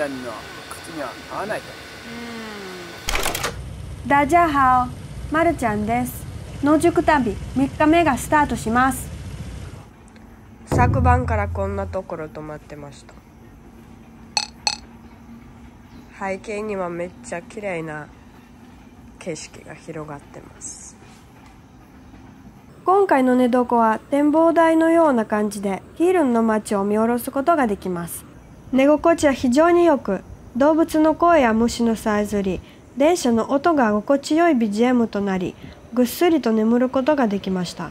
ちゃんの口には合わないとダジャハオ、まるちゃんです。野宿旅3日目がスタートします。昨晩からこんなところ泊まってました背景にはめっちゃ綺麗な景色が広がってます今回の寝床は展望台のような感じでヒールンの街を見下ろすことができます。寝心地は非常に良く、動物の声や虫のさえずり、電車の音が心地よい BGM となり、ぐっすりと眠ることができました。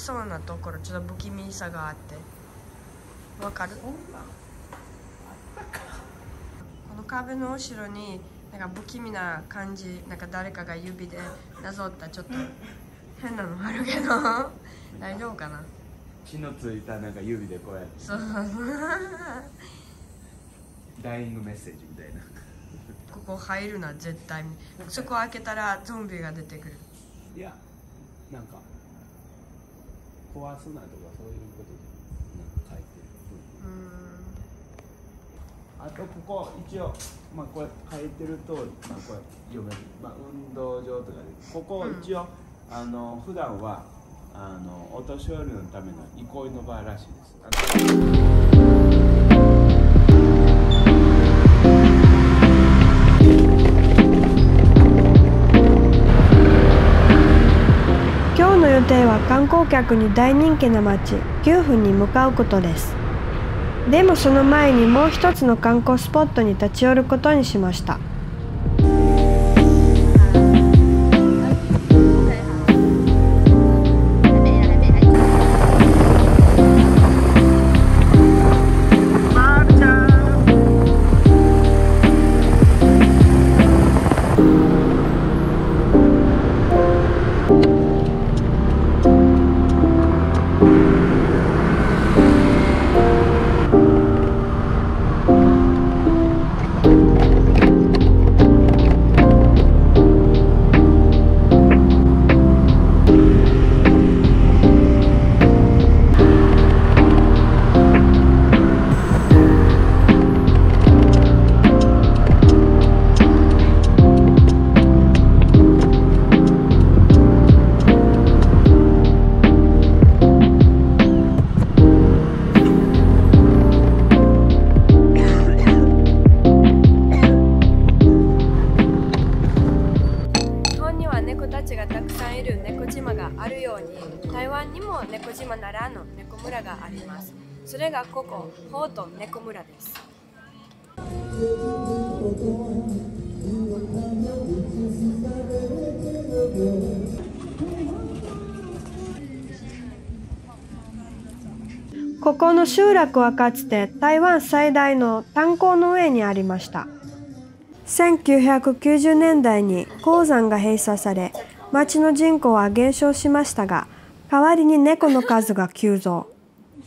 きそうなところちょっと不気味さがあって。わかる？この壁の後ろになんか不気味な感じなんか誰かが指でなぞったちょっと変なのあるけど。大丈夫かな？血のついたなんか指でこうやって。そうそうそう。ダイイングメッセージみたいな。ここ入るな絶対に。そこ開けたらゾンビが出てくる。いやなんか壊すなとかそういうことでなんか書いてる、うん。あとここ一応まあこれ書いてる通りまあこれ読める。まあ運動場とかでここ一応、あの普段はあのお年寄りのための憩いの場らしいです。あの今日の予定は観光客に大人気な街9分に向かうことです。でもその前にもう一つの観光スポットに立ち寄ることにしました。れがここホートン猫村です。ここの集落はかつて台湾最大の炭鉱の上にありました。1990年代に鉱山が閉鎖され町の人口は減少しましたが代わりに猫の数が急増。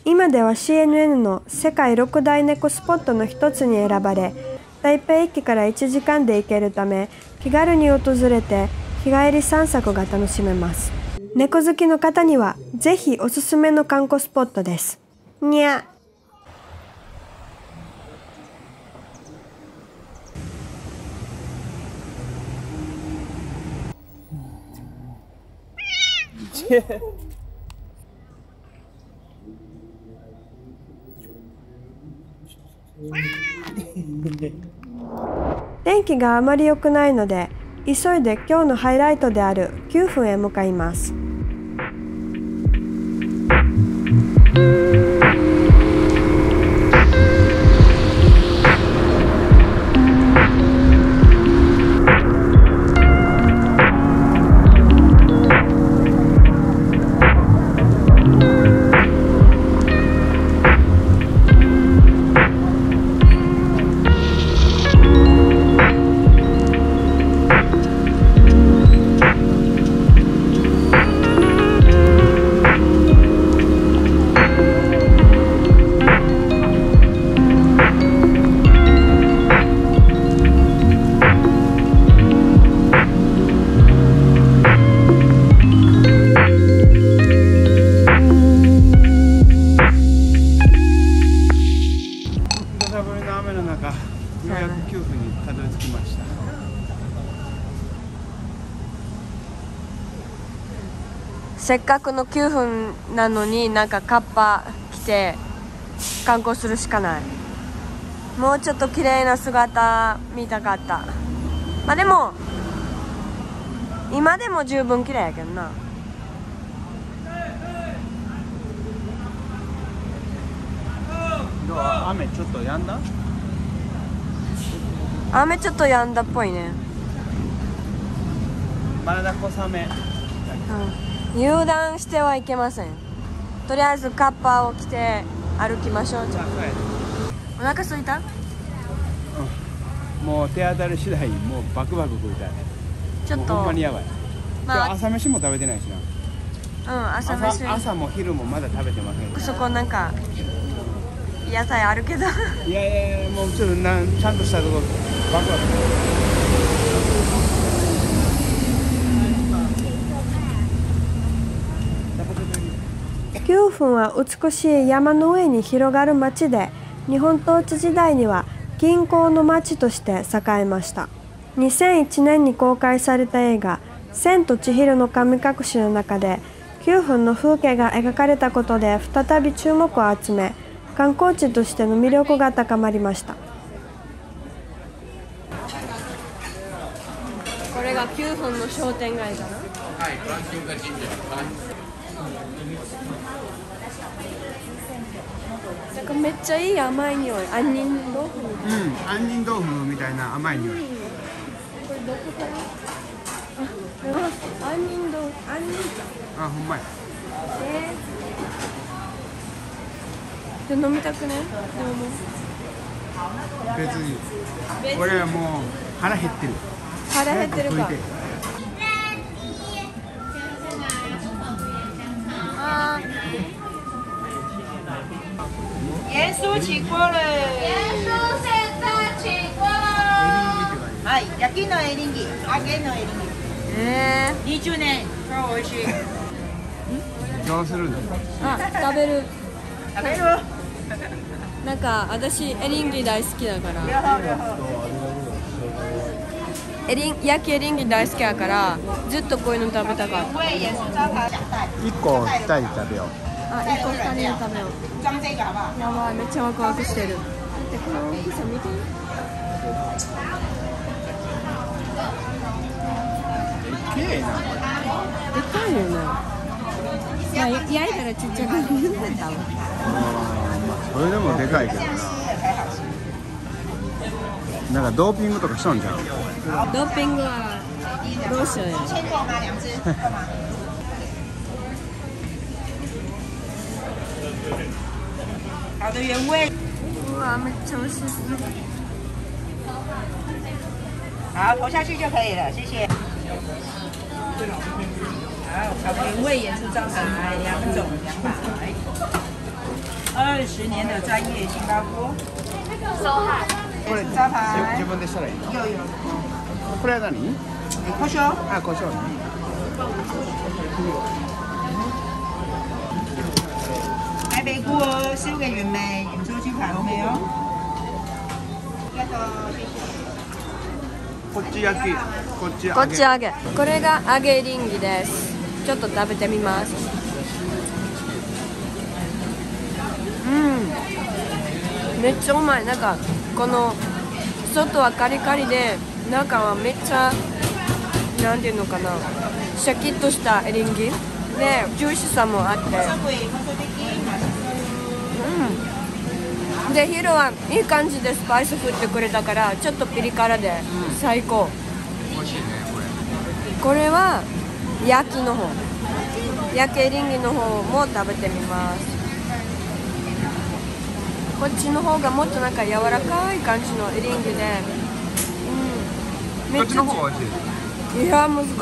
今では CNN の世界6大猫スポットの一つに選ばれ台北駅から1時間で行けるため気軽に訪れて日帰り散策が楽しめます。猫好きの方にはぜひおすすめの観光スポットです。にゃ。天気があまり良くないので急いで今日のハイライトである9分へ向かいます。せっかくの9分なのになんかカッパ来て観光するしかない。もうちょっと綺麗な姿見たかった。まあでも今でも十分綺麗やけどな。どう？雨ちょっと止んだ？雨ちょっと止んだっぽいね、まだ小雨うん、油断してはいけません。とりあえずカッパを着て歩きましょうお腹空いた？もう手当たり次第もうバクバク食いたい。ちょっと。ほんまにやばい、まあ朝飯も食べてないしな。うん朝飯。朝朝も昼もまだ食べてません。そこなんか野菜あるけど。いやいやいやもうちょっとなんちゃんとしたとこバクバク9分は美しい山の上に広がる町で日本統治時代には銀行の町として栄えました。2001年に公開された映画「千と千尋の神隠し」の中で9分の風景が描かれたことで再び注目を集め観光地としての魅力が高まりました。これが9分の商店街かな。なんかめっちゃいい甘い匂い。杏仁豆腐うん杏仁豆腐みたいな甘い匂い。これどこからああ杏仁豆腐杏仁茶あほんまや。えー、で飲みたくねでもも別に。俺はもう腹減ってる。腹減ってるか。あ盐酥起锅了。盐酥现在起锅喽！はい、焼きのエリンギ、揚げのエリンーえギ。20年、超美味しい。どうする？のー、あ食べる。食べる？なんか私エリンギ大好きだから。エリン焼きエリンギ大好きだからずっとこういうの食べたかっ原味盐酥招牌两袋，1個2人で食べようたあ一個二人で食べよう？やばいめっちゃワクワクしてる。でこの大きさ見て綺麗なでかいよねいや焼いたらちっちゃくなるんだ多分それでもでかいけどな。なんかドーピングとかしとんじゃん。ドッピングはどうしようよ 的原味。うわめっちゃ美味しそう好，投下去就可以了，谢谢。好，好的原味盐酥招牌两种两百，二十年的专业杏鲍菇。これ招牌自分でしたらいいの有有，これは何胡椒。あ胡椒 菇哦，十五个原味，盐酥鸡排がとう，谢谢。こっち焼き。こっち揚げ。こっち揚げ。これが揚げリンギです。ちょっと食べてみます。うん。めっちゃうまい。なんかこの外はカリカリで中はめっちゃなんていうのかな。シャキッとしたエリンギ。でジューシーさもあってうん。でヒロはいい感じでスパイス振ってくれたからちょっとピリ辛で最高、美味しいねこれ。これは焼きの方。焼きエリンギの方も食べてみます。こっちの方がもっとなんか柔らかい感じのエリンギで。うん。めこっちの方が美味しい。いや難しい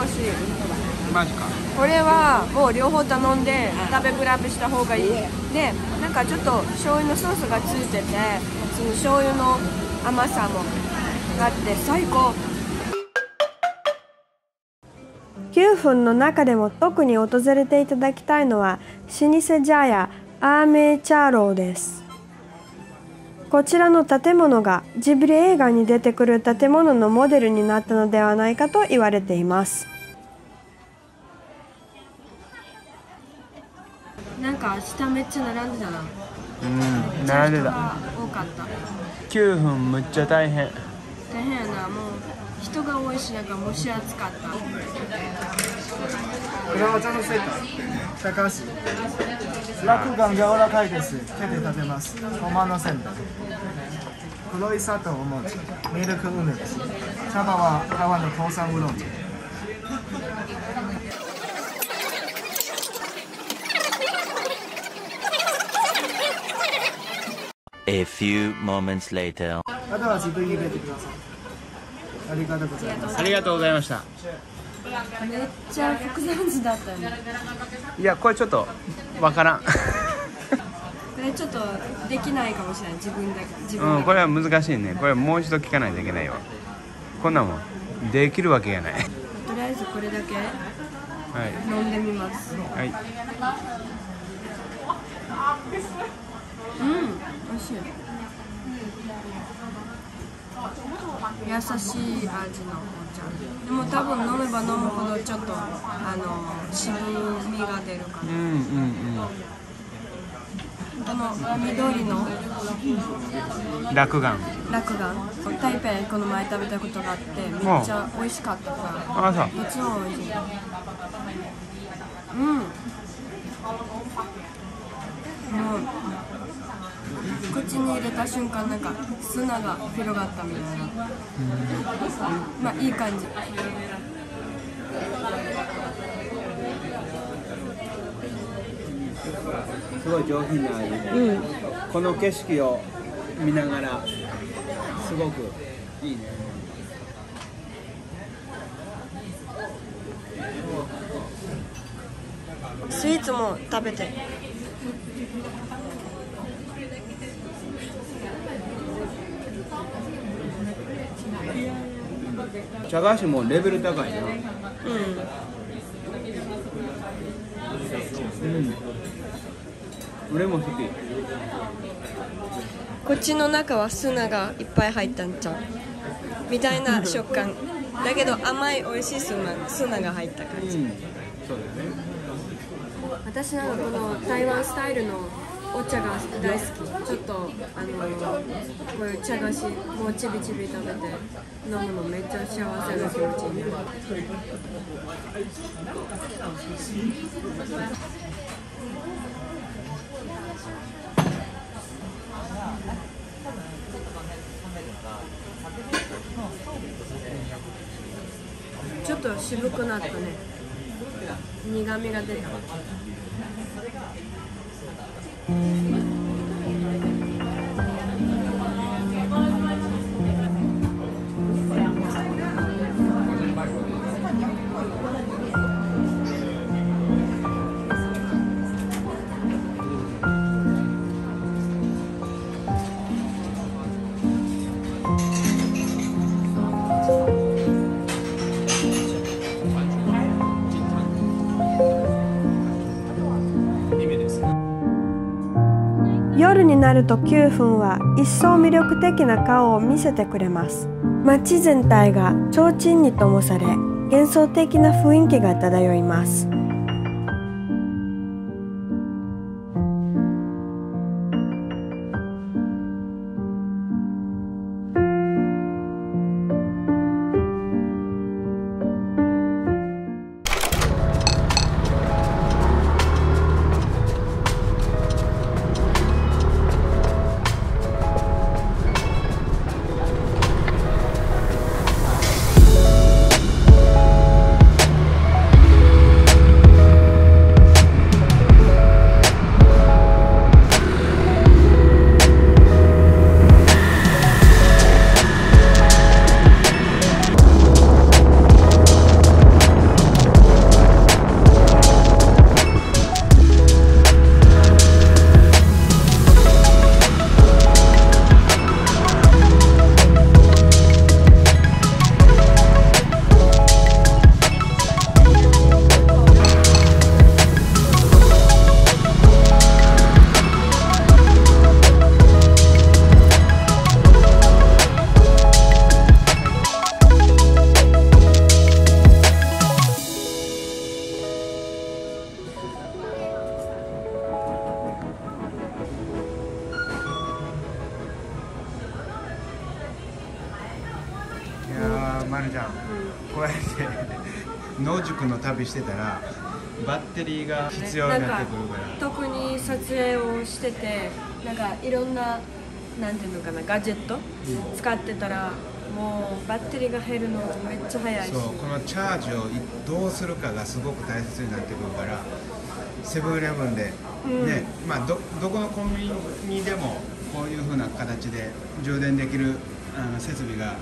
マジか。これはもう両方頼んで食べ比べした方がいい。でなんかちょっと醤油のソースがついててその醤油の甘さもあって最高。9分の中でも特に訪れていただきたいのは老舗茶屋アーメーチャーローです。こちらの建物がジブリ映画に出てくる建物のモデルになったのではないかと言われていますか下めっちゃ並んでたな。うん並んでた。多かった。9分むっちゃ大変。大変やな。もう人が多いしなんか蒸し暑かった。裏技のセーター高橋。落眼柔らかいです。手で食べます。ごまのせんべい黒い砂糖お餅ミルク梅干し茶葉は川の高山ウーロ A few moments later. あとは自分に入れてください。ありがとうございますありがとうございました。めっちゃ複雑図だったよね。いやこれちょっとわからん。これちょっとできないかもしれない。自分だけ。自分うんこれは難しいね。これもう一度聞かないといけないわ。こんなもん。できるわけがない。とりあえずこれだけ。はい。飲んでみます。はい。うん美味しい優しい味のお茶。でも多分飲めば飲むほどちょっとあの渋みが出るかうんうん。らこの緑の？うん落眼落眼台北この前食べたことがあってめっちゃ美味しかったから。あそう。どっちも美味しい。うん。もう口に入れた瞬間なんか砂が広がったみたいな。まあいい感じ。すごい上品な味、この景色を見ながらすごくいいね。スイーツも食べて茶菓子もレベル高いなうん。うん。俺も好き。こっちの中は砂がいっぱい入ったんちゃう？みたいな食感。だけど甘い美味しい砂砂が入った感じ。うん。そうだよね。私なんかこの台湾スタイルのお茶が大好きちょっとあのこういう茶菓子もうちびちび食べて飲むのめっちゃ幸せな気持ちになるちょっと渋くなったね。苦みが出た。夜になると9分は一層魅力的な顔を見せてくれます。街全体が提灯に灯され幻想的な雰囲気が漂います。してたらバッテリーが必要になってくるから。特に撮影をしててなんかいろんななんていうのかなガジェット使ってたらもうバッテリーが減るのめっちゃ早いし。そうこのチャージをどうするかがすごく大切になってくるからセブンイレブンで、ねまあ、どどこのコンビニでもこういう風な形で充電できるあの設備が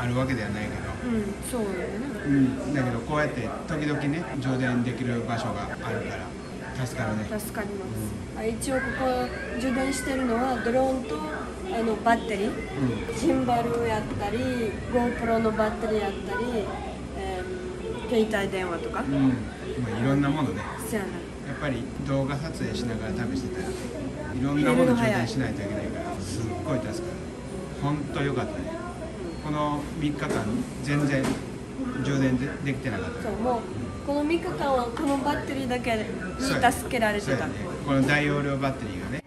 あるわけではないけど、うんそうだよね。うん、だけどこうやって時々ね充電できる場所があるから助かるね。助かります、あ一応ここ充電してるのはドローンとあのバッテリー、ジンバルやったり GoPro のバッテリーやったり、えー携帯電話とか、うん、まあ、いろんなものでやそやな。っぱり動画撮影しながら旅してたらいろんなもの充電しないといけないからすっごい助かる。本当よかったねこの3日間全然充電でできてなかった。そうもうこの3日間はこのバッテリーだけに助けられてた、ね。この大容量バッテリーがね。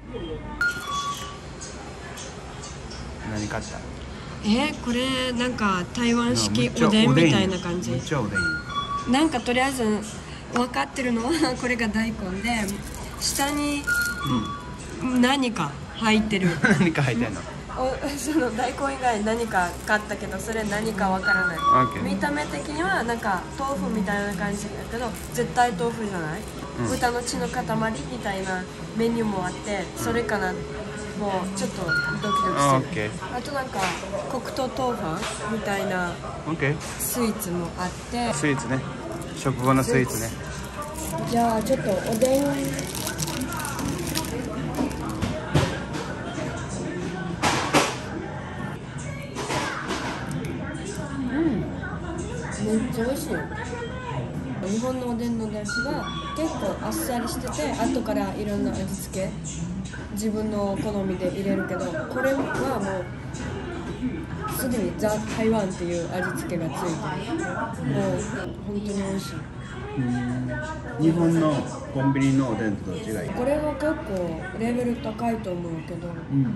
何買った？えこれなんか台湾式おでんみたいやな感じ。めっちゃおでんなんかとりあえず分かってるのは これが大根で下に何か入ってる。何か入ってんの？お その大根以外何か買ったけどそれ何かわからない。OK 見た目的にはなんか豆腐みたいな感じだけど絶対豆腐じゃない、豚の血の塊みたいなメニューもあってそれかな？もうちょっとドキドキあしてる OK あとなんか黒糖豆腐みたいなスイーツもあって。スイーツね。食後のスイーツね。じゃあちょっとおでんうん美味しいよ。日本のおでんの出汁が結構あっさりしてて後からいろんな味付け自分の好みで入れるけどこれはもうすでにザ・台湾っていう味付けがついてる。もう本当に美味しい。日本のコンビニのおでんと違い？これは結構レベル高いと思うけどうん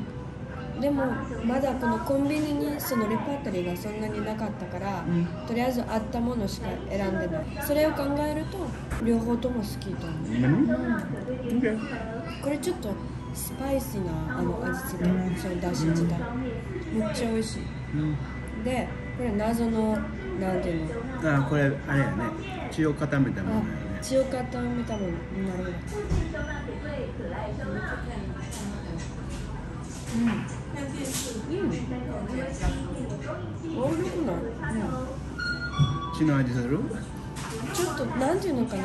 でもまだこのコンビニにそのレパートリーがそんなになかったから、とりあえずあったものしか選んでない。それを考えると両方とも好きと思う。うん。これちょっとスパイシーなあの味付け、そのだし自体。めっちゃ美味しい、でこれ謎のなんていうの？あこれあれやね。血を固めたものあやね。血を固めたもの。なるほどうん。うん美味しくない、血の味する、ちょっとなんてい。うのかな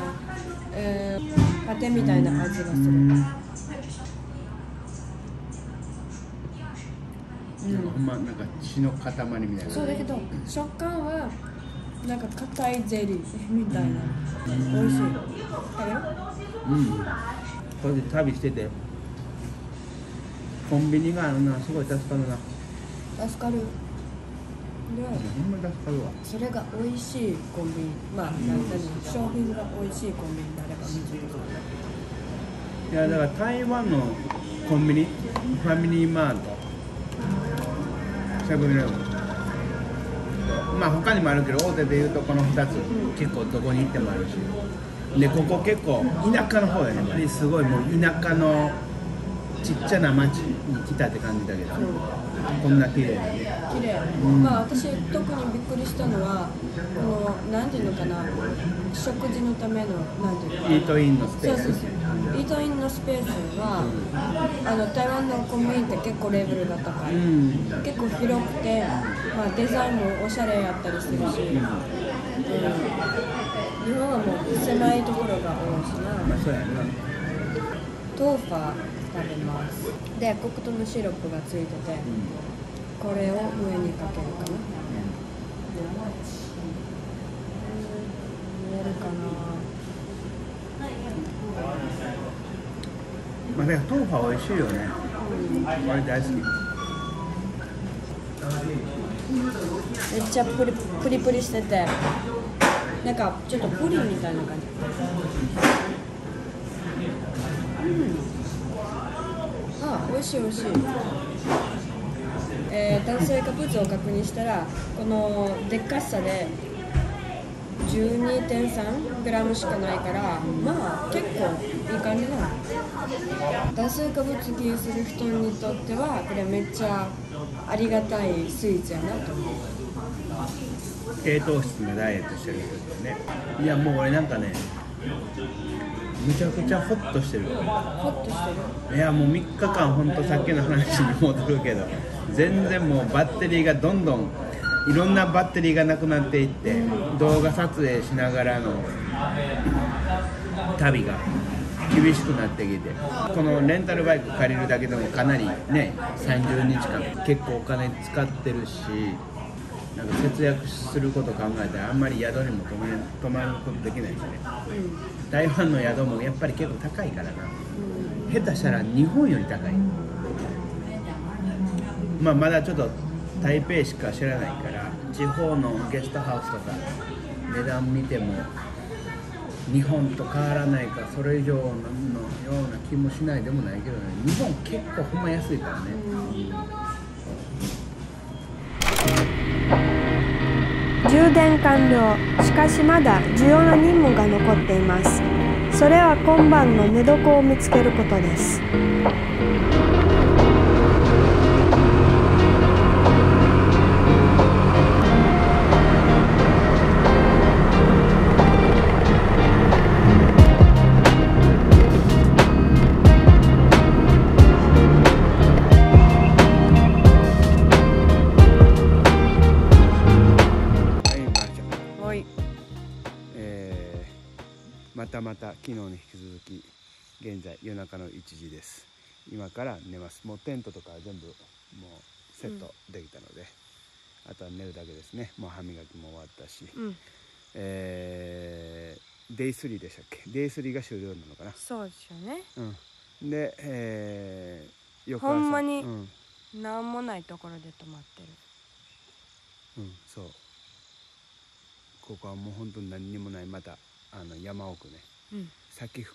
えー、パテみたい。な味がするうんほんまなんか血の塊みたい。なそうだけど食感はなんか硬い。ゼリーみたい。な、美味しい。うんこれで旅しててコンビニがあるのはすごい助かるな。助かる。でほんま助かるわ。それが美味しいコンビニ。まあう商品が美味しいコンビニであればいやだから台湾のコンビニ？ファミリーマート？セブンイレブンまあ他にもあるけど大手でいうとこの2つ。結構どこに行ってもあるし。でここ結構田舎の方やね。やっぱりすごいもう田舎のちっちゃな町に来たって感じだけどこんな綺麗なね。綺麗、まあ私特にびっくりしたのはこのなんていうのかな食事のためのなんていうのイートインのスペース。そうそうそう。イートインのスペースは、あの台湾のコンビニって結構レベルが高い、うん。結構広くて、まあ、デザインもおしゃれやったりするし、うん、日本はもう狭いところが多いしな。まあそうやな。トーファー食べます。で黒糖のシロップがついてて、これを上にかけるかな、見えるかな。まあ、でも豆腐は美味しいよね。俺大好き。めっちゃプリプリプリしててなんかちょっとプリンみたいな感じ。うんあ美味しい美味しい。え炭水化物を確認したらこのでっかさで12.3グラムしかないからまあ結構いい感じなの。炭水化物気にする人にとってはこれめっちゃありがたいスイーツやなと思う。低糖質のダイエットしてる人ですね。いやもう俺なんかねむちゃくちゃホッとしてる。ホッとしてる。いやもう3日間ほんとさっきの話に戻るけど全然もうバッテリーがどんどんいろんなバッテリーがなくなっていって動画撮影しながらの旅が厳しくなってきてこのレンタルバイク借りるだけでもかなりね30日間結構お金使ってるしなんか節約すること考えたらあんまり宿にも泊まれ泊まることできないしね。台湾の宿もやっぱり結構高いからな。下手したら日本より高い。まあまだちょっと台北しか知らないから地方のゲストハウスとか値段見ても日本と変わらないかそれ以上のような気もしないでもないけどね。日本結構ほんま安いからね、充電完了。しかしまだ重要な任務が残っています。それは今晩の寝床を見つけることです。昨日に引き続き現在夜中の1時です。今から寝ます。もうテントとかは全部もうセットできたので、あとは寝るだけですね。もう歯磨きも終わったし、うん。えーデイ3でしたっけ？デイ3が終了なのかな？そうですよね。うん。で、えー翌朝。ほんまにうん、なんもないところで泊まってる。うん、そう。ここはもう本当に何にもない。またあの山奥ね。うんさっきふ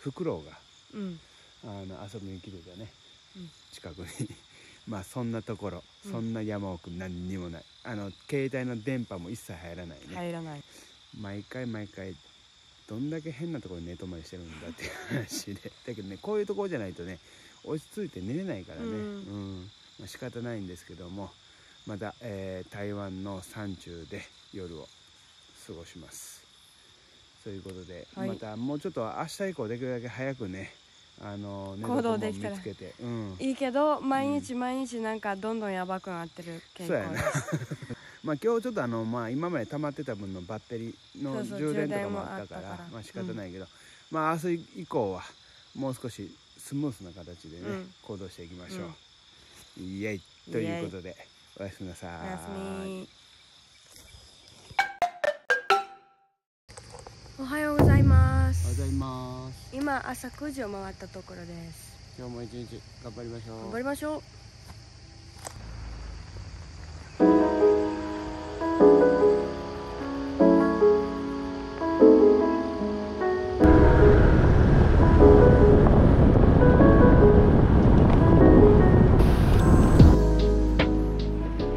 フクロウがうん。あの遊びに来てたね、うん。近くに。まあそんなところ、うん。そんな山奥何にもない。あの携帯の電波も一切入らないね、入らない。毎回毎回どんだけ変なところに寝泊まりしてるんだっていう話で。だけどねこういうところじゃないとね落ち着いて寝れないからね、うん。うん。まあ、仕方ないんですけどもまた、えー台湾の山中で夜を過ごしますということで、はい。またもうちょっと明日以降できるだけ早くねあの寝行床も見動できたらつけて、うん、いいけど毎日毎日なんかどんどんやばくなってる傾そうやな。向ですまあ今日ちょっとあの、まあ、今まで溜まってた分のバッテリーのそうそう充電とかもあったからあったから。まあ仕方ないけど、まあ明日以降はもう少しスムースな形でね、うん。行動していきましょう、イエイ。ということでおやすみなさい。おやすみおはようございます。おはようございます。今朝9時を回ったところです。今日も一日頑張りましょう。頑張りましょう。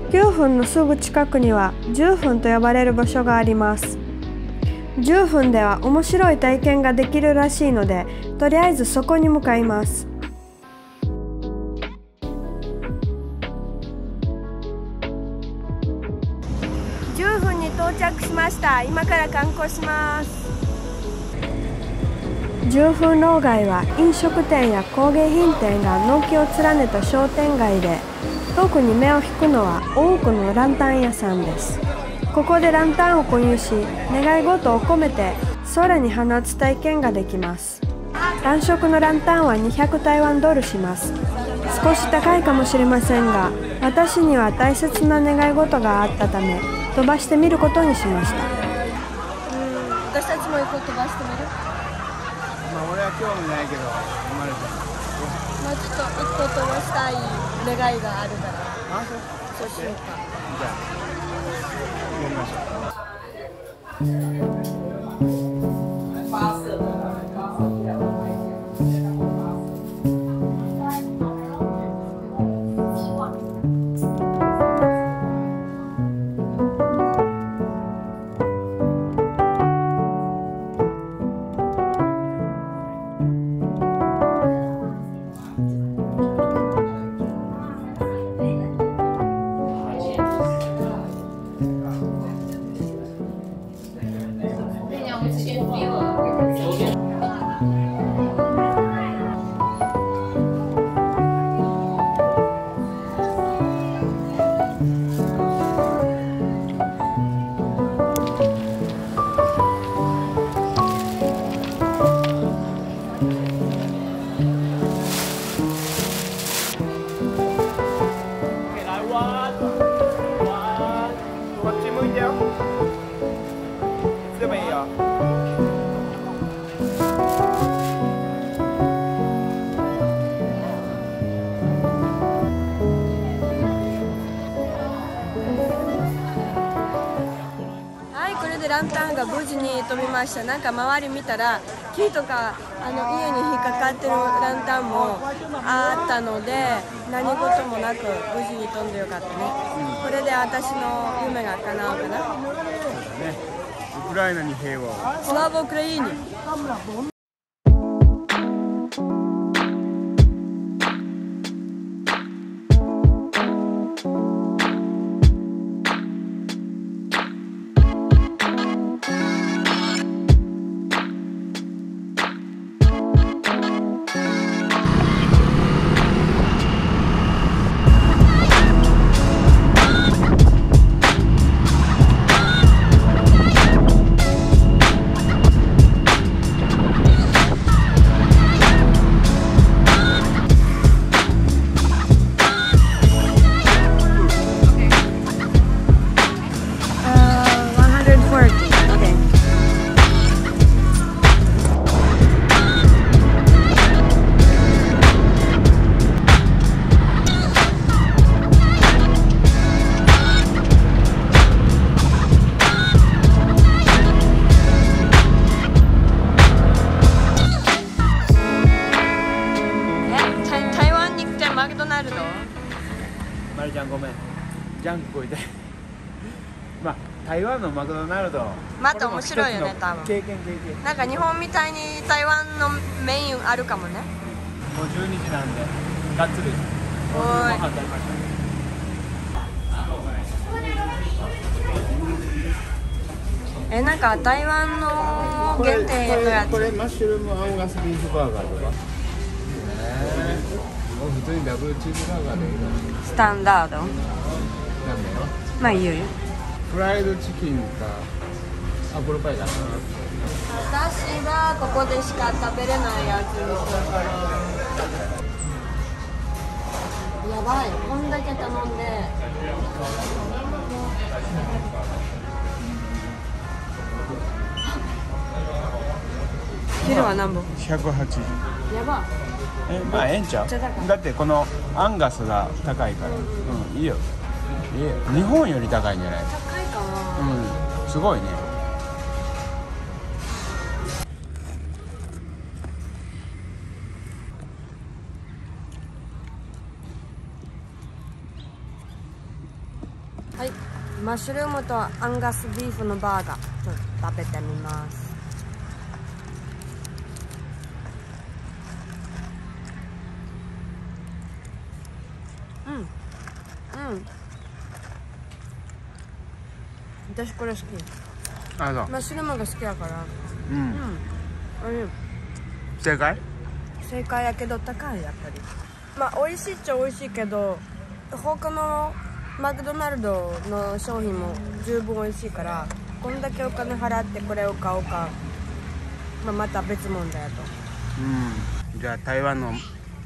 9分のすぐ近くには10分と呼ばれる場所があります10分では面白い体験ができるらしいのでとりあえずそこに向かいます。10分に到着しました。今から観光します。10分老街は飲食店や工芸品店が軒を連ねた商店街で特に目を引くのは多くのランタン屋さんです。ここでランタンを購入し願い事を込めて空に放つ体験ができます。単色のランタンは200台湾ドルします。少し高いかもしれませんが私には大切な願い事があったため飛ばしてみることにしました。私たちも一個飛ばしてみる？まあ俺は興味ないけど生まれたまあちょっと一個飛ばしたい願いがあるからあそう。そうしようか。じゃあやしたなんか周り見たら木とかあの家に引っかかってるランタンもあったので何事もなく無事に飛んでよかったね、うん、これで私の夢が叶うかな。そうだね。ウクライナに平和を。スラブ・ウクライニ。のマクドナルド。また面白いよね多分。経験経験。なんか日本みたいに台湾のメニューあるかもね。もう12時なんでがっつり。おごーい。飯食べましょうえなんか台湾の限定のやつ。これマッシュルームアンガスビーフバーガーとか。普通にダブルチーズバーガーでいいのスタンダード。なんだよ。まあいいよフライドチキンかアップルパイだな私がここでしか食べれないやつにするからやばいこんだけ頼んで昼は何本180やばえまあええんちゃうだってこのアンガスが高いからうんいいよいいよ日本より高いんじゃない高いうんすごいね。はい。マッシュルームとアンガスビーフのバーガー。ちょっと食べてみますうんうん私これ好き。あそう。マッシュルームが好きやから。うん。うん。うん正解？正解やけど高いやっぱり。まあ美味しいっちゃ美味しいけど他のマクドナルドの商品も十分美味しいからこんだけお金払ってこれを買おうか、まあ、また別問題やと。うん。じゃあ台湾の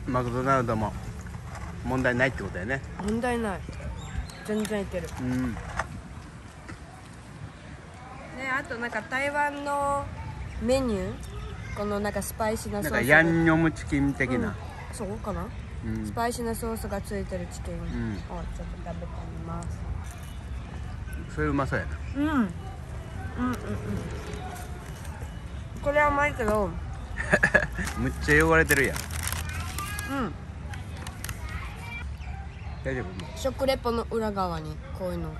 マクドナルドも問題ないってことだよね。問題ない。全然いける。うん。ねあとなんか台湾のメニューこのなんかスパイシーなソースなんかヤンニョムチキン的な、そうかな？うん。スパイシーなソースがついてるチキン。をちょっとん食べてみます。それうまそうやな。うん。うんうんうん。これ甘いけど。むっちゃ汚れてるやん。うん。大丈夫？も食レポの裏側にこういうのう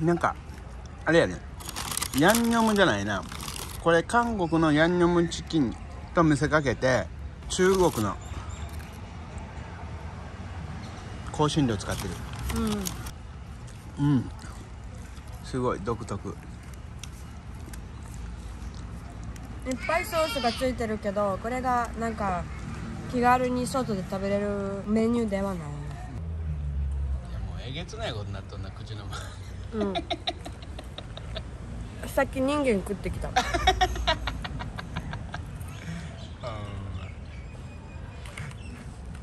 なんかあれやね。ヤンニョムじゃないな。これ韓国のヤンニョムチキンと見せかけて中国の香辛料使ってる。うん。うん。すごい独特。いっぱいソースがついてるけどこれがなんか気軽に外で食べれるメニューではない。いやもうえげつないことになっとんな口の前うん。さっき人間食ってきた。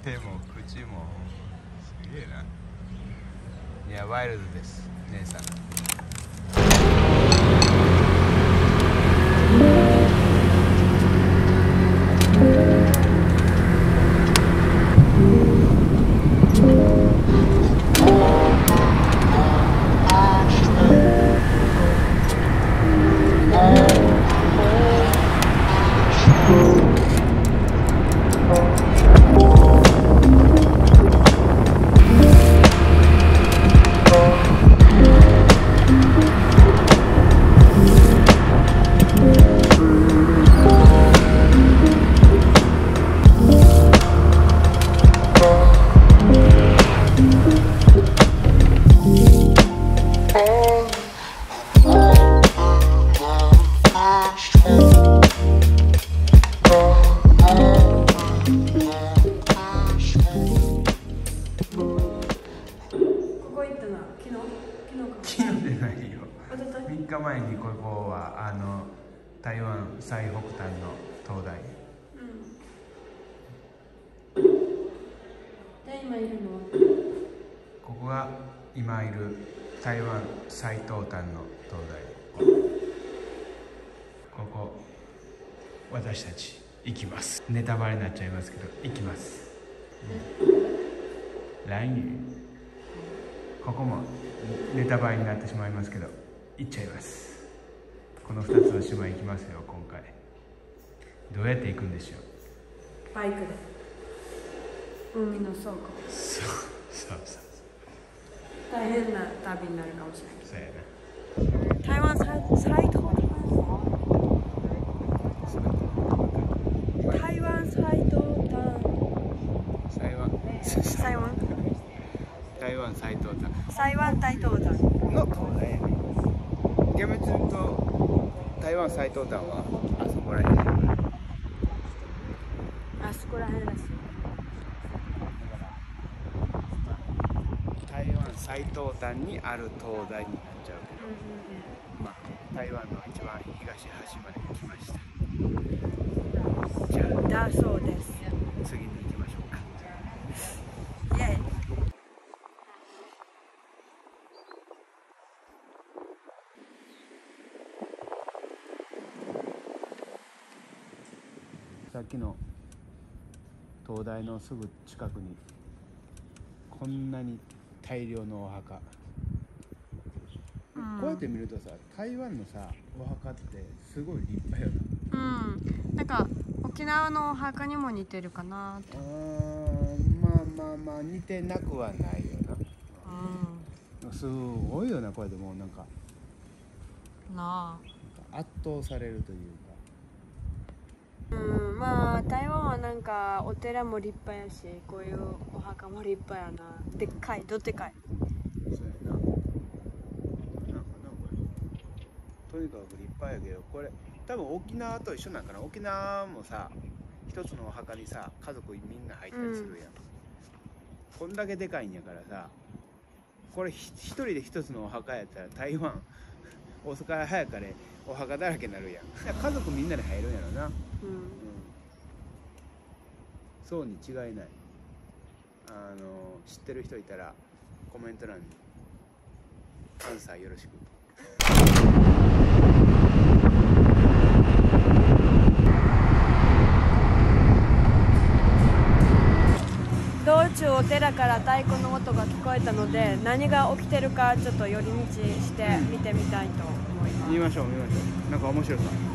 手も口もすげえな。いやワイルドです姉さん。今いるのここが今いる台湾最東端の灯台ここ私たち行きます。ネタバレになっちゃいますけど行きます。来年。ここもネタバレになってしまいますけど行っちゃいます。この2つの島行きますよ今回。どうやって行くんでしょう？バイクで。海の倉庫そうそうそう。大変な旅になるかもしれそうやな。ない台湾最最東台湾最東端台湾台湾。台湾最東端台湾大東端の東大やね厳密に言うと台湾最東端はあそこら辺やからあそこら辺です台湾最東端にある東大になっちゃうけど、まあ、台湾の一番東端まで来ました。じゃあだそうです。次に行きましょうか。イェイ。さっきの東大のすぐ近くにこんなに大量のお墓、こうやって見るとさ台湾のさお墓ってすごい立派よな。うん。なんか沖縄のお墓にも似てるかなってあーまあまあまあ似てなくはないよな。すごいよなこれでもうなんか。うんな圧倒されるというあうんまあ台湾はなんかお寺も立派やしこういうお墓も立派やな。でっかいどでかい。とにかく立派やけどこれ多分沖縄と一緒なんかな。沖縄もさ一つのお墓にさ家族みんな入ったりするやん、こんだけでかいんやからさこれひ一人で一つのお墓やったら台湾大阪早かれお墓だらけになるやん。家族みんなで入るんやろな。うん。そうに違いない。あの知ってる人いたらコメント欄にアンサーよろしく。道中お寺から太鼓の音が聞こえたので何が起きてるかちょっと寄り道して見てみたいと見ましょう見ましょう。なんか面白そう。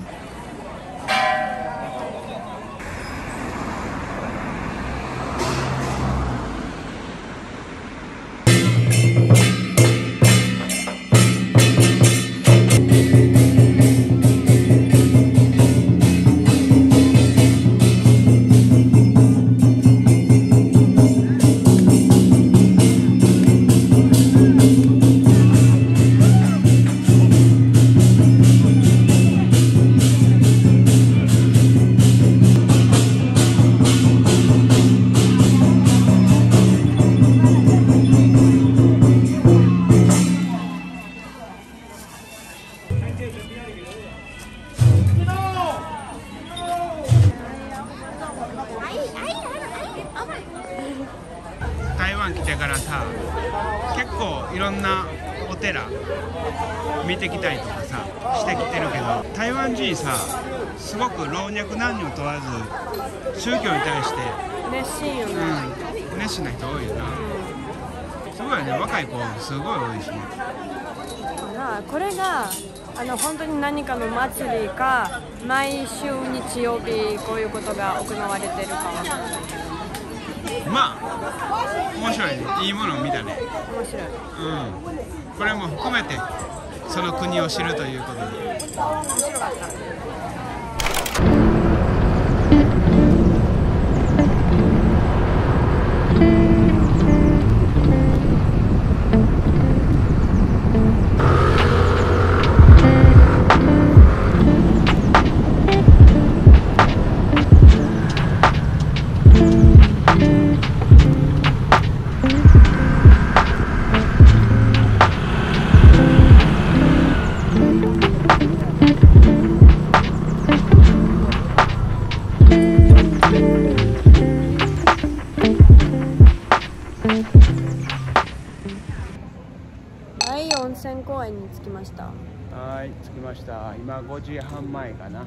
あの本当に何かの祭りか毎週日曜日こういうことが行われてるかわからないまあ面白いね。いいものを見たね。面白い。うん。これも含めてその国を知るということで。面白かった「した。はい着きました。今5時半前かな、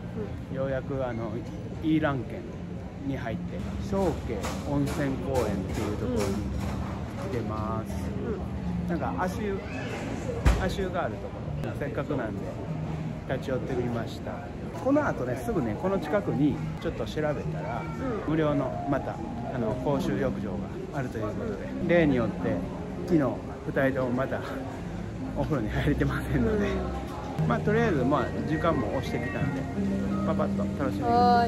ようやくあのイーラン県に入って小慶温泉公園っていうところに来てます、なんか足湯足湯があるところ。せっかくなんで立ち寄ってみました。この後ねすぐねこの近くにちょっと調べたら、無料のまたあの公衆浴場があるということで例によって昨日2人ともまたお風呂に入れてませんので、まあとりあえずまあ時間も押してきたんでパパッと楽しみに。は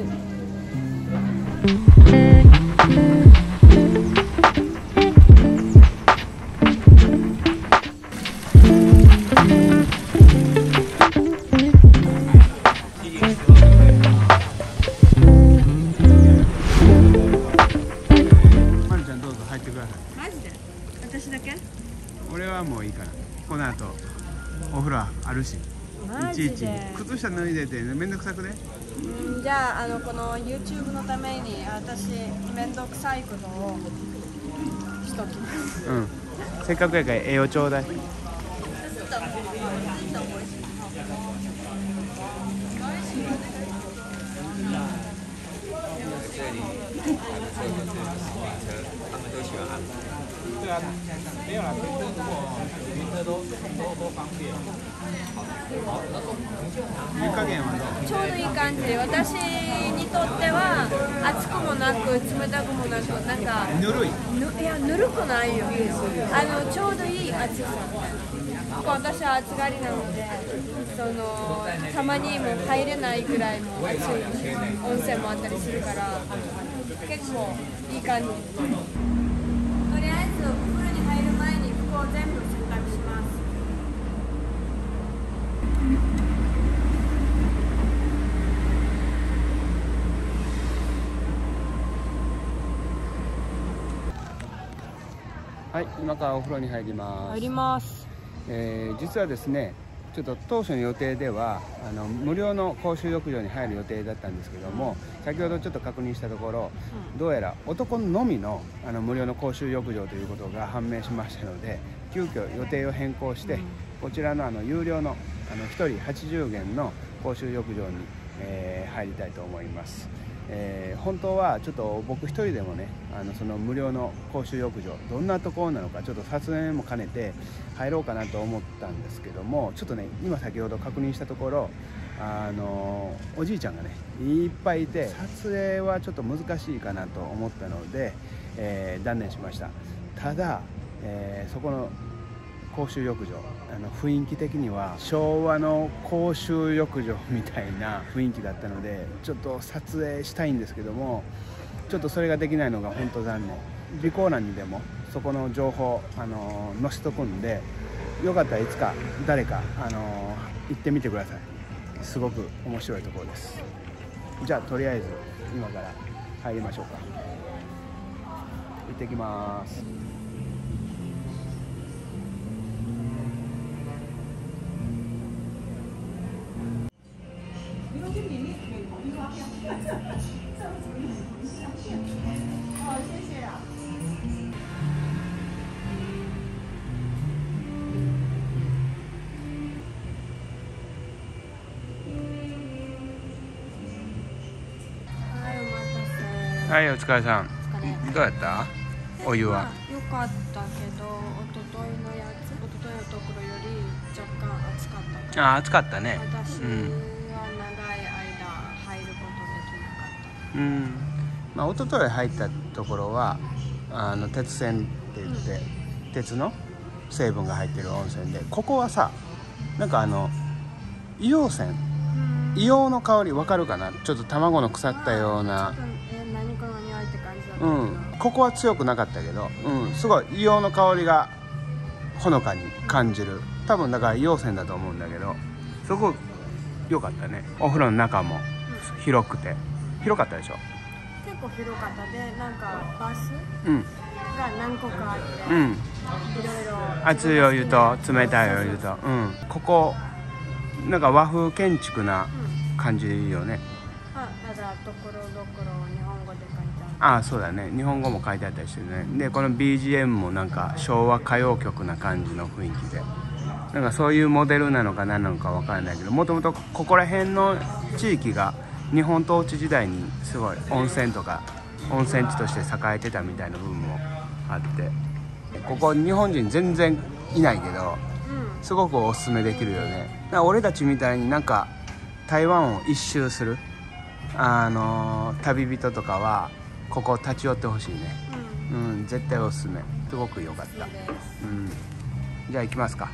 せっかくやから栄養ちょうだい。湯加減はどうちょうどいい感じ私にとっては熱くもなく冷たくもなくなんかぬるい。ぬいやぬるくないよ。あのちょうどいい熱さ。私は暑がりなのでそのたまにも入れないぐらいの熱い温泉もあったりするから結構いい感じ。とりあえずお風呂に入る前に服を全部洗濯しますはい今からお風呂に入ります。入ります。えー実はですねちょっと当初の予定ではあの無料の公衆浴場に入る予定だったんですけども先ほどちょっと確認したところ、どうやら男のみのあの無料の公衆浴場ということが判明しましたので急遽予定を変更して、こちらのあの有料のあの1人80元の公衆浴場に、えー入りたいと思います。えー本当はちょっと僕一人でもねあのその無料の公衆浴場どんなところなのかちょっと撮影も兼ねて入ろうかなと思ったんですけどもちょっとね今先ほど確認したところあのおじいちゃんがねいっぱいいて撮影はちょっと難しいかなと思ったので、えー断念しましたただ、えそこの公衆浴場あの雰囲気的には昭和の公衆浴場みたいな雰囲気だったのでちょっと撮影したいんですけどもちょっとそれができないのが本当残念。備考欄にでもそこの情報あの載せとくんでよかったらいつか誰かあの行ってみてください。すごく面白いところです。じゃあとりあえず今から入りましょうか。行ってきます。はいお疲れさん。どうやった？お湯は？良かったけど一昨日のやつ一昨日のところより若干暑かったあ暑かったね。うんうん。まあ一昨日入ったところはあの鉄泉って言って、鉄の成分が入ってる温泉でここはさなんかあの硫黄泉。硫黄の香りわかるかな？ちょっと卵の腐ったような。この匂いって感じだったけうど、ん。ここは強くなかったけど、うん、すごい硫黄の香りがほのかに感じる。多分だから硫黄泉だと思うんだけどすごく良かったね。お風呂の中も広くて広かったでしょ？結構広かったでなんかバスうん。が何個かあって、うん。いろいろ。熱いお湯と冷たいお湯と、うん、ここなんか和風建築な感じよね。あだからところどころ日本語で書いてああそうだね。日本語も書いてあったりしてね。でこの BGM もなんか昭和歌謡曲な感じの雰囲気で。なんかそういうモデルなのか何なのかわからないけどもともとここら辺の地域が日本統治時代にすごい温泉とか温泉地として栄えてたみたいな部分もあってここ日本人全然いないけどすごくおすすめできるよね。俺たちみたいになんか台湾を一周するあの旅人とかはここ立ち寄ってほしいね。うん、絶対おすすめ。すごく良かった。うん。じゃあ行きますか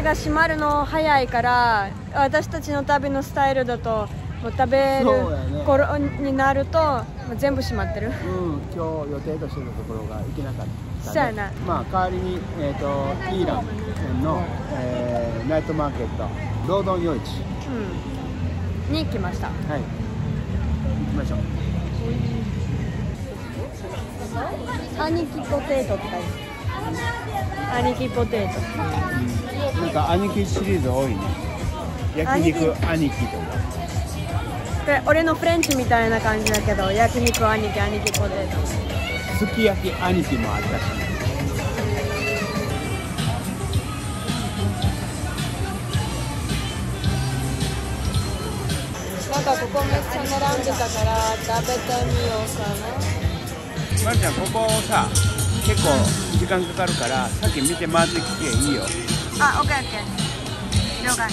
店が閉まるの早いから私たちの旅のスタイルだともう食べる頃になるともう全部閉まってる。うん今日予定としてたところが行けなかった、そうやな。まあ代わりに、えー、とイーランの、えーナイトマーケットロードン夜市。うん。に来ました。はい。行きましょう。兄貴ポテトって書いて兄貴ポテト。なんか兄貴シリーズ多いね。焼肉兄貴。とか。で俺のフレンチみたいな感じだけど焼肉兄貴兄貴ポテト。すき焼き兄貴もあったし。ねなんかここめっちゃ並んでたから食べてみようかな。まるちゃんここさ結構時間かかるからさっき見て回ってきていいよ。あ、オッケーオッケー了解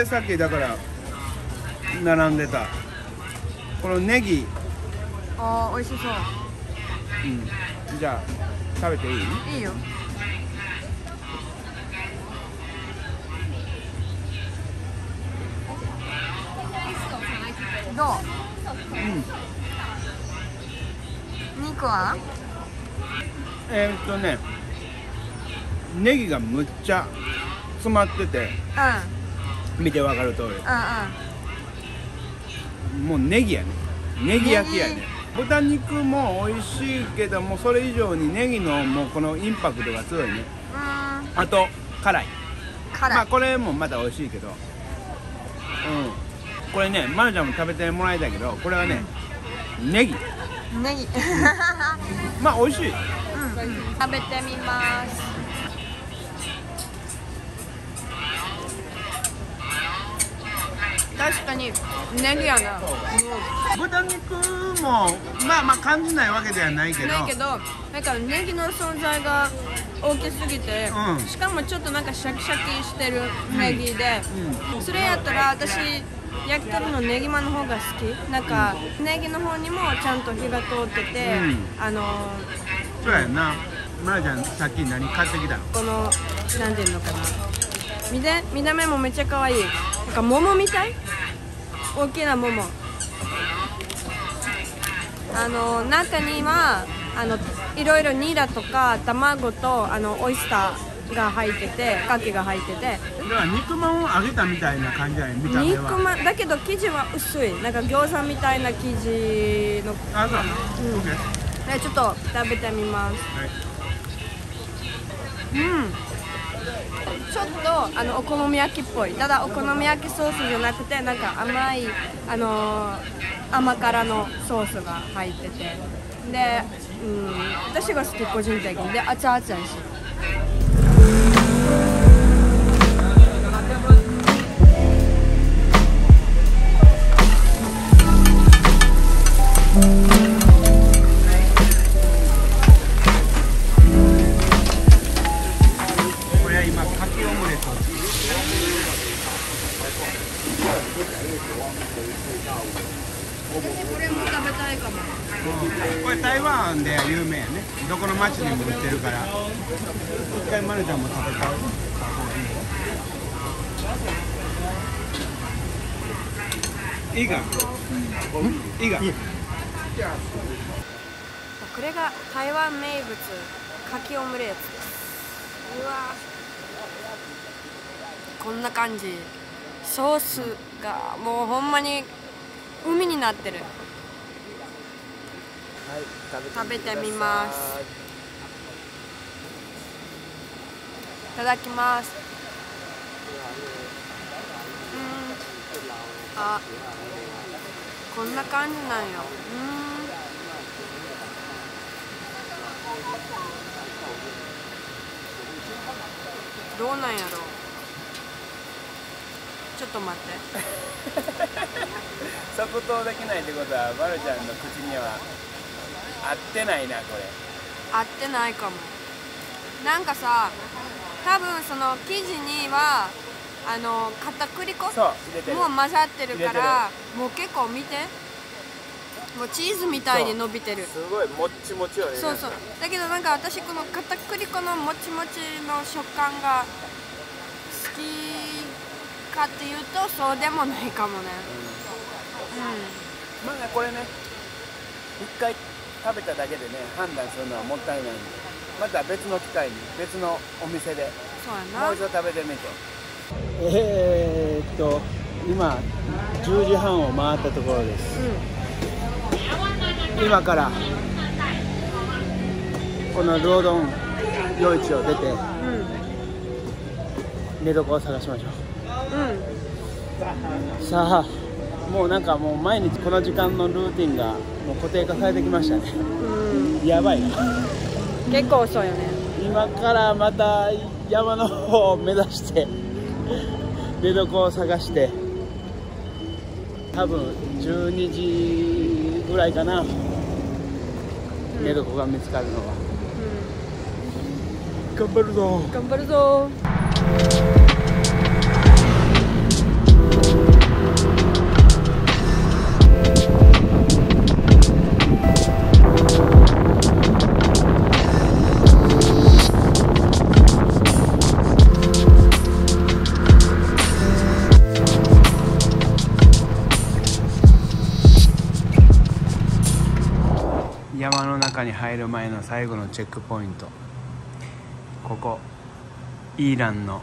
えさっきだから並んでた。このネギ、あー美味しそう。うん、じゃあ食べていい？いいよ。どう、肉は？えーっとねネギがむっちゃ詰まってて。うんうん見てわかる通うんりもうネギやね。ネギ焼きやね。豚肉も美味しいけどもそれ以上にネギのもうこのインパクトが強いね。うん。あと辛い。辛い、まあこれもまた美味しいけど。うん。これねまるちゃんも食べてもらいたいけどこれはねネギ。ネギ。まあ美味しい。うん。食べてみます確かにネギやな。豚肉もまあまあ感じないわけではないけど。ないけどだからネギの存在が大きすぎて、うん。しかもちょっとなんかシャキシャキしてるネギで、それやったら私焼き鳥のネギマの方が好き。なんか、ネギの方にもちゃんと火が通ってて、うん。あのそうやな。まるちゃんさっき何買ってきたの？このなんていうのかな。見た目もめっちゃ可愛い。なんか桃みたい？大きな桃あの中にはあのいろいろニラとか卵とあのオイスターが入ってて牡蠣が入ってて。だから肉まんを揚げたみたいな感じやね見た目肉はまんだけど生地は薄い。なんか餃子みたいな生地の。あそう、オッケーでちょっと食べてみます、うんちょっとあのお好み焼きっぽい。ただお好み焼きソースじゃなくてなんか甘いあのー甘辛のソースが入ってて。で、うん、私が好き個人的に。で熱々やしれ台湾で有名やね。どこの町にも売ってるから。一回マルちゃんも食べた。方がいいいいかいいかこれが台湾名物かきオムレツです。うわ。こんな感じ。ソースがもうほんまに海になってる食べてみます。い。ただきます。うん。あこんな感じなんようん。どうなんやろ。うちょっと待って。即答できないってことはマルちゃんの口には合ってないなこれ。合ってないかも。なんかさ多分その生地にはあの片栗粉もそう混ざってるか入らもう結構見て。もうチーズみたいに伸びてる。すごいもっちもちよねそうそう。だけどなんか私この片栗粉のもちもちの食感が好きかっていうとそうでもないかもね。まあこれね。一回食べただけでね判断するのはもったいないんで。また別の機会に別のお店でもう一度食べてみて。えー、っと今10時半を回ったところです、今からこのロードン夜市を出てうん。寝床を探しましょう。ん。うさあもうなんかもう毎日この時間のルーティンがもう固定化されてきましたね。うん。やばいな。結構遅いよね。今からまた山の方を目指して寝床を探して多分12時ぐらいかな、寝床が見つかるのは、頑張るぞ。頑張るぞ入る前の最後のチェックポイント。ここイーランの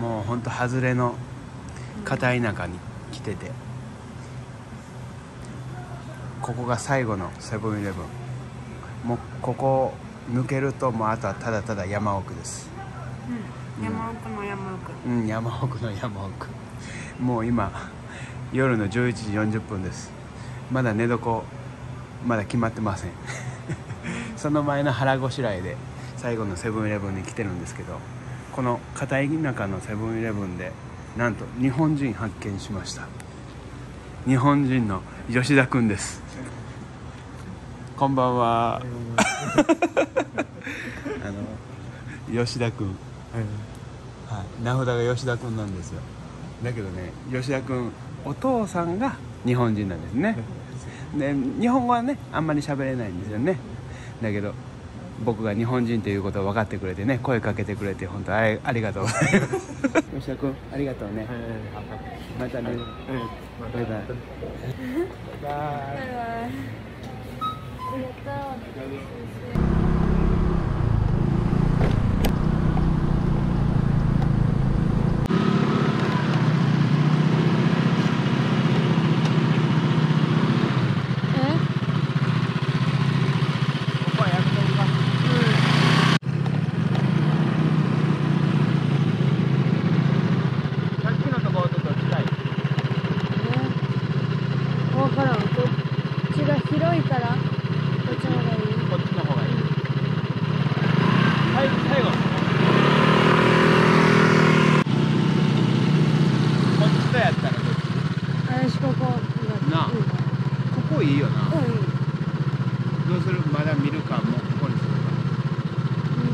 もうほんと外れの片田舎に来てて。ここが最後のセブンイレブン。もうここを抜けるともうあとはただただ山奥です。山奥の山奥。うん山奥の山奥。もう今夜の11時40分です。まだ寝床まだ決まってませんその前の腹ごしらえで最後のセブンイレブンに来てるんですけどこの片田舎のセブンイレブンでなんと日本人発見しました。日本人の吉田くんです。こんばんは。あの吉田くんはい、名札が吉田君なんですよ。だけどね吉田君お父さんが日本人なんですね。で日本語はねあんまり喋れないんですよねだけど僕が日本人ということを分かってくれてね声かけてくれて本当ありありがとうございます。吉田君ありがとうね。またね。バイバイ。バイバイ。分からんこっちが広いからこっちの方がいいこっちの方がいいはい最後こっちとやったらどっち私ここがなあいいかここいいよななうんいいどうするまだ見るかもうここにするかうん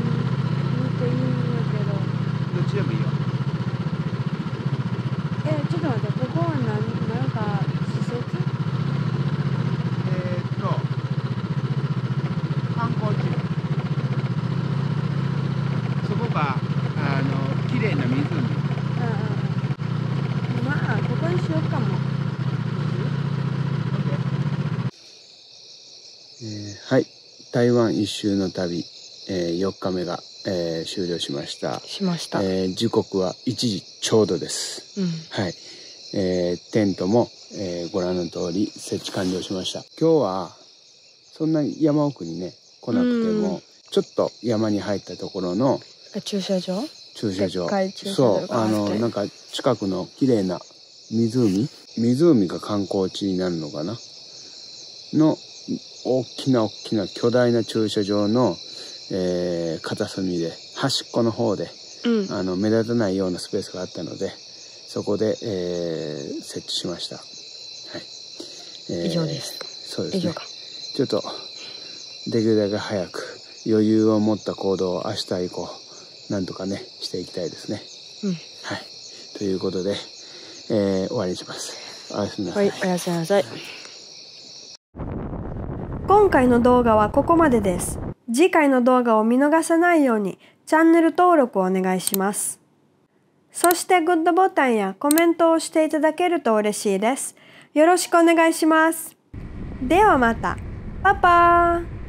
見ていいんやけどどっちでもいいよえちょっと待ってここは何なんか施設えー、っと観光地そこがあの綺麗な湖。うんうんうん。まあここにしようかも。えーはい。台湾一周の旅、えー、4日目が、えー終了しました、しました、えー時刻は1時ちょうどです。うん。はい、えーテントも、えーご覧の通り設置完了しました。今日はそんなに山奥にね来なくてうもちょっと山に入ったところのあ駐車場？駐車場そう。あのなんか近くの綺麗な湖？湖が観光地になるのかな？の大きな大きな巨大な駐車場の、えー片隅で端っこの方でうん。あの目立たないようなスペースがあったのでそこで、えー設置しました、はい。えー以上です。そうですね。以上か。ちょっとできるだけ早く余裕を持った行動を明日以降なんとかねしていきたいですねうんはいということで、えー終わりにしますおやすみなさはいおやすみなさい今回の動画はここまでです。次回の動画を見逃さないようにチャンネル登録をお願いします。そしてグッドボタンやコメントをしていただけると嬉しいです。よろしくお願いします。ではまた。パパー